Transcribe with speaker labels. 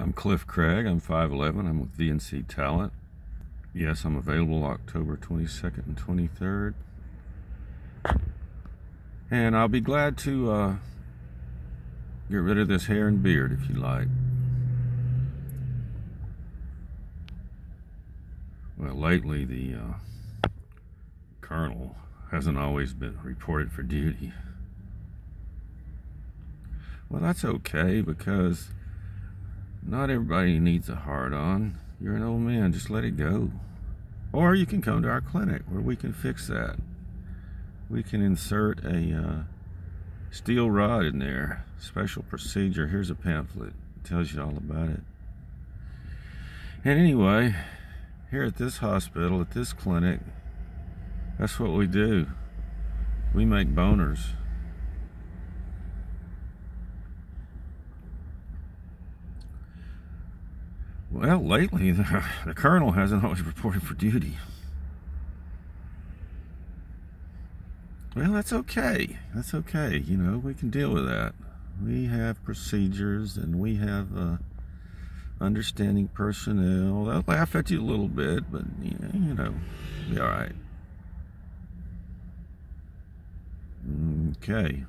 Speaker 1: I'm Cliff Craig. I'm 5'11. I'm with VNC Talent. Yes, I'm available October 22nd and 23rd. And I'll be glad to uh, get rid of this hair and beard if you like. Well, lately the uh, colonel hasn't always been reported for duty. Well, that's okay because not everybody needs a hard on. You're an old man, just let it go. Or you can come to our clinic where we can fix that. We can insert a uh, steel rod in there. Special procedure. Here's a pamphlet. It tells you all about it. And anyway, here at this hospital, at this clinic, that's what we do. We make boners. Well, lately, the, the colonel hasn't always reported for duty. Well, that's okay. That's okay. You know, we can deal with that. We have procedures and we have uh, understanding personnel. They'll laugh at you a little bit, but, you know, be all right. Okay.